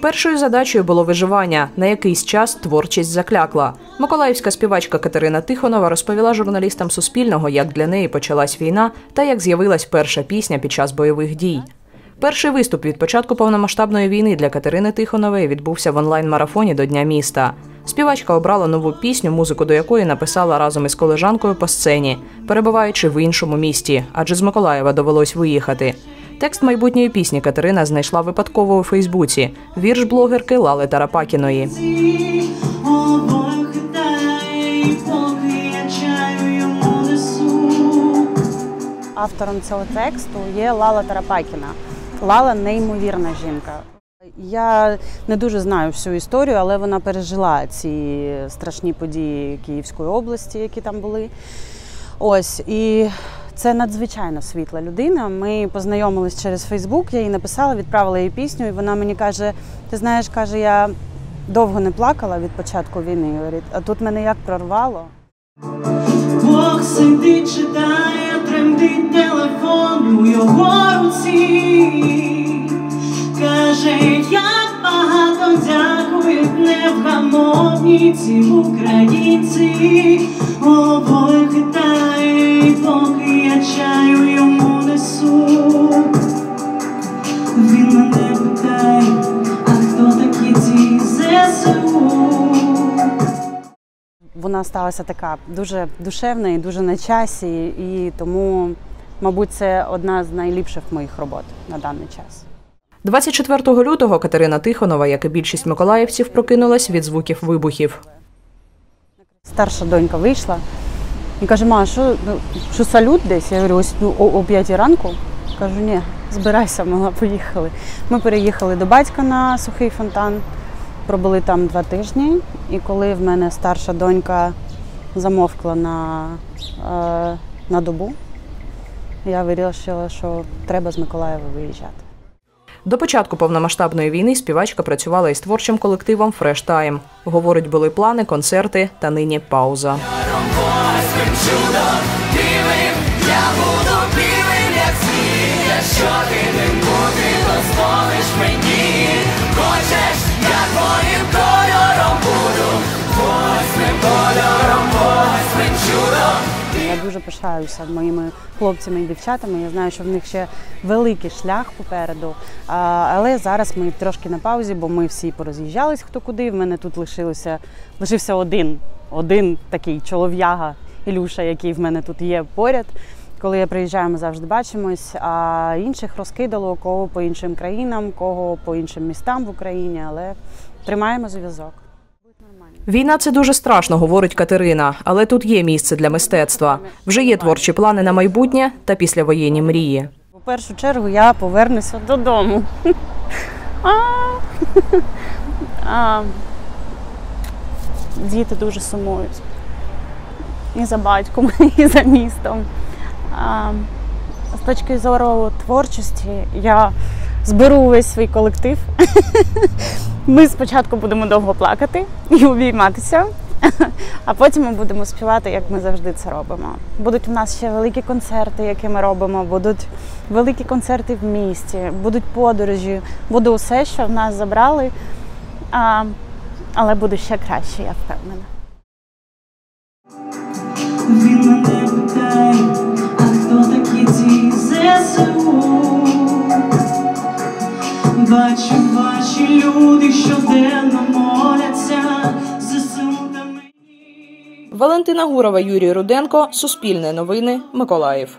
Першою задачею було виживання. На якийсь час творчість заклякла. Миколаївська співачка Катерина Тихонова розповіла журналістам Суспільного, як для неї почалась війна та як з'явилась перша пісня під час бойових дій. Перший виступ від початку повномасштабної війни для Катерини Тихонової відбувся в онлайн-марафоні до Дня міста. Співачка обрала нову пісню, музику до якої написала разом із колежанкою по сцені, перебуваючи в іншому місті, адже з Миколаєва довелось виїхати. Текст майбутньої пісні Катерина знайшла випадково у Фейсбуці. Вірш блогерки Лали Тарапакіної. Автором цього тексту є Лала Тарапакіна. Лала неймовірна жінка. Я не дуже знаю всю історію, але вона пережила ці страшні події Київської області, які там були. Ось і це надзвичайно світла людина. Ми познайомились через Фейсбук, я їй написала, відправила їй пісню, і вона мені каже: Ти знаєш, каже, я довго не плакала від початку війни. Говорить, а тут мене як прорвало. Бог сидить, читає, тремтить телефон у його руці. Каже, як багато дякують невгамовні ці українці. Обоє хитає, Вона сталася така дуже душевна і дуже на часі, і тому, мабуть, це одна з найліпших моїх робот на даний час. 24 лютого Катерина Тихонова, як і більшість миколаївців, прокинулась від звуків вибухів. Старша донька вийшла і каже: Ма, що, ну, що салют десь? Я говорю, ось ну, о, о 5 ранку. Кажу, ні, збирайся, мала, поїхали. Ми переїхали до батька на сухий фонтан, пробули там два тижні. І коли в мене старша донька замовкла на, е, на добу, я вирішила, що треба з Миколаєва виїжджати. До початку повномасштабної війни співачка працювала із творчим колективом Fresh Time. Говорить, були плани, концерти та нині пауза. Я дуже пишаюся моїми хлопцями і дівчатами. Я знаю, що в них ще великий шлях попереду. Але зараз ми трошки на паузі, бо ми всі пороз'їжджались хто куди. В мене тут лишилося лишився один, один такий чолов'яга Ілюша, який в мене тут є поряд. Коли я приїжджаю, ми завжди бачимось. А інших розкидало кого по іншим країнам, кого по іншим містам в Україні, але тримаємо зв'язок. Війна це дуже страшно, говорить Катерина, але тут є місце для мистецтва. Вже є творчі плани на майбутнє та післявоєнні мрії. У першу чергу я повернуся додому. Діти дуже сумують. І за батьком, і за містом. З точки зору творчості я зберу увесь свій колектив. Ми спочатку будемо довго плакати і обійматися, а потім ми будемо співати, як ми завжди це робимо. Будуть у нас ще великі концерти, які ми робимо, будуть великі концерти в місті, будуть подорожі, буде усе, що в нас забрали, а, але буде ще краще, я впевнена. Бачу, люди щоденно моляться. Валентина Гурова, Юрій Руденко, Суспільне новини, Миколаїв.